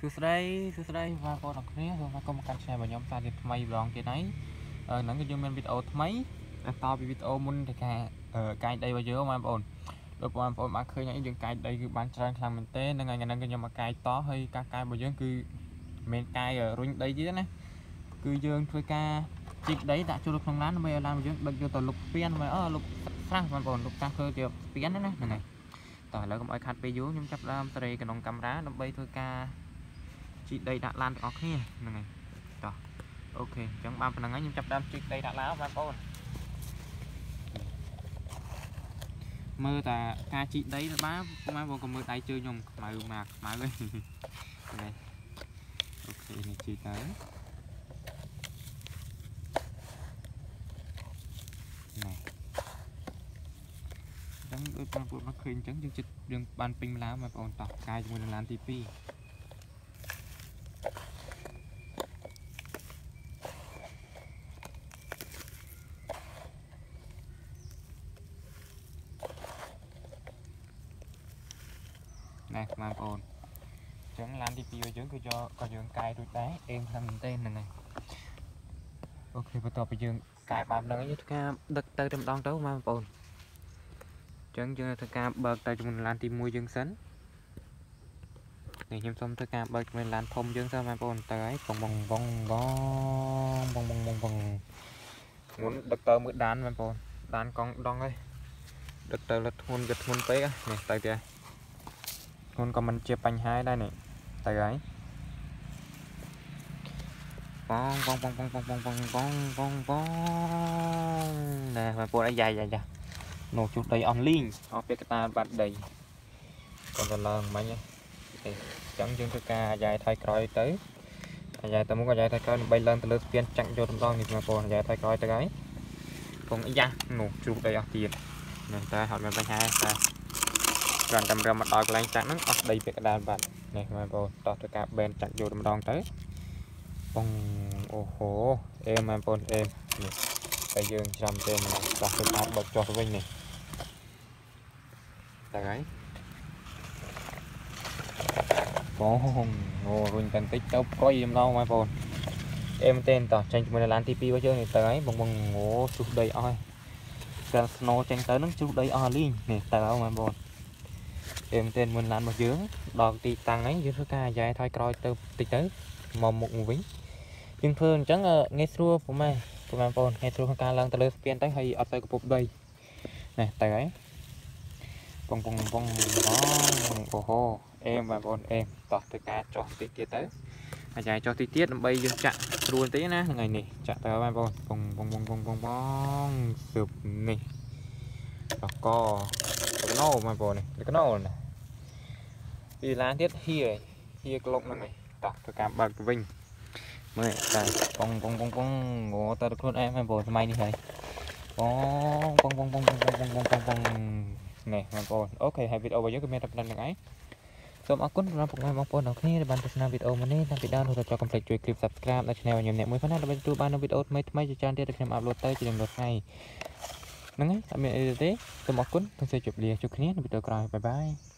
សួស្តីសួស្តីបងប្អូនអរគ្នាសូមស្វាគមន៍មកកាន់ channel របស់ខ្ញុំសារទៀតថ្មីម្ដងទៀតហើយហ្នឹងគឺយើងមានវីដេអូថ្មីតពីវីដេអូមុនទៅការកាយដីរបស់យើងបងប្អូនលោកបងប្អូនបានឃើញហើយយើងកាយដីគឺបានច្រើនខ្លាំងមែនទេហ្នឹងហើយហ្នឹងគឺខ្ញុំមកកាយតហើយការកាយរបស់យើងគឺមិនកាយរុញដីទៀតណាគឺយើងធ្វើការជីកដីដាក់ចូលក្នុងឡានដើម្បីឲ្យឡានរបស់យើងដឹកយកទៅលុបស្ពានមកអឺលុបស្រះបងប្អូនលុបស្រះធ្វើជាស្ពានណាហ្នឹងហើយតោះឥឡូវកុំឲ្យខាត់ពេលយូរខ្ញុំចាប់ដើមសេរីក្នុងកាមេរ៉ាដើម្បីធ្វើការ ជីកដីដាក់ឡានទាំងអស់គ្នាហ្នឹងហើយតោះអូខេអញ្ចឹងបានប៉ុណ្្នឹងហើយខ្ញុំចាប់ដើមជីកដីដាក់ឡានបងប្អូនមើលតាការជីកដីទៅបានមកបងក៏មើលដៃជើងខ្ញុំខ្មៅមកខ្មៅហ្នឹងហើយអូខេនេះជីកទៅណែចឹងដូចបងប្អូនមកឃើញអញ្ចឹងយើងចិត្តយើងបានពេញម្ល៉េះបងប្អូនតោះកាយជាមួយនឹងឡានទី2 ណែបងប្អូនអញ្ចឹងឡានទី2របស់យើងគឺយកក៏យើងកាយរួចដែរអេងខ្លាំងមែនទេហ្នឹងហើយអូខេបន្ទាប់ពីយើងកាយបានហ្នឹងយើងធ្វើការដឹកទៅតែម្ដងទៅបងប្អូនអញ្ចឹងយើងធ្វើការបើកទៅជាមួយឡានទី1យើងសិននេះខ្ញុំសូមធ្វើការបើកជាមួយឡានធំយើងសិនបងប្អូនទៅហើយបងបងបងបងបងបងបងមុនដឹកទៅមួយដានបងប្អូនដានកង់ដងហើយដឹកទៅលឹកធ្ងន់ក៏ធ្ងន់ពេកនេះទៅទៀត ធ្ងន់ក៏មិនជាបញ្ហាដែរនេះទៅហើយបងបងបងបងបងបងបងបងបងបងណែបងប្អូនអាយ៉ាយ៉ាយ៉ានោះជុះដីអស់លីងអស់ពាក្យកតាបាត់ដីគាត់ទៅឡើងមិញអញ្ចឹងយើងធ្វើការអាយ៉ាយថយក្រោយទៅអាយ៉ាយទៅមុខអាយ៉ាយថយក្រោយដើម្បីឡើងទៅលើស្ពានចាក់យកម្ដងនេះបងប្អូនអាយ៉ាយថយក្រោយទៅហើយបងអាយ៉ានោះជ្រុះដីអស់ទៀតនេះតែអត់មានបញ្ហាតែ គ្រាន់តែរំមកដល់កន្លែងចាក់ហ្នឹងអស់ដីពាក្យកដាលបាត់នេះបងប្អូនតោះធ្វើការបេនចាក់យកម្ដងទៅបងអូហូអេមបងប្អូនអេមនេះតែយើងច្រាំទេម្ដងតោះធ្វើការបើកចុះទៅវិញនេះតែហើយបងអូរុញតែបន្តិចទៅប្រុយម្ដងបងប្អូនអេមែនទេតោះចេញជាមួយនៅឡានទី2របស់យើងនេះទៅហើយបងបងអូជុះដីអស់ហើយកាល snow ចេញទៅនឹងជុះដីអស់លីងនេះទៅហើយបងប្អូន អេមែនទេមុនឡានរបស់យើងដល់ទីតាំងហើយយើងធ្វើការអាយ៉ែថយក្រោយទៅតិចទៅមកមុខមកវិញយើងធ្វើអញ្ចឹងងាយស្រួលប្រហែលបងប្អូនងាយស្រួលក្នុងការឡើងទៅលើស្ពានទៅហើយអត់ទៅកពុបដីនេះទៅហើយបងបងបងអូហូអេមបងប្អូនអេមតោះទៅការចោះតិចទៀតទៅអាយ៉ាចោះតិចទៀតដើម្បីយើងចាក់ស្រួលតិចណាថ្ងៃនេះចាក់ទៅបងប្អូនបងបងបងបងបងបងសឹបនេះតកក ណោបងប្អូននេះកណោណាពីឡានទៀតហៀហៀក្លុកហ្នឹងឯងតោះធ្វើការបើកទៅវិញមើលតែបងបងបងបងអូតើខ្លួនឯងបងប្អូនសម័យនេះហើយបងបងបងបងបងបងបងបងបងនេះបងប្អូនអូខេហើយវីដេអូរបស់យើងគឺមានតែប៉ុណ្្នឹងហ្នឹងឯងសូមអរគុណសម្រាប់ពុកម៉ែបងប្អូនទាំងគ្នាដែលបានទស្សនាវីដេអូមួយនេះតាំងពីដើមរហូតដល់ចប់កុំភ្លេចជួយ click subscribe ដល់ channel ខ្ញុំអ្នកមួយផងណាដើម្បីទទួលបាននូវវីដេអូថ្មីថ្មីជាច្រើនទៀតដែលខ្ញុំអាប់ឡូតទៅជារៀងរាល់ថ្ងៃ ហ្នឹងហើយអត់មានអីទេសូមអរគុណសូមជម្រាបលាជួបគ្នានៅវីដេអូក្រោយបាយបាយ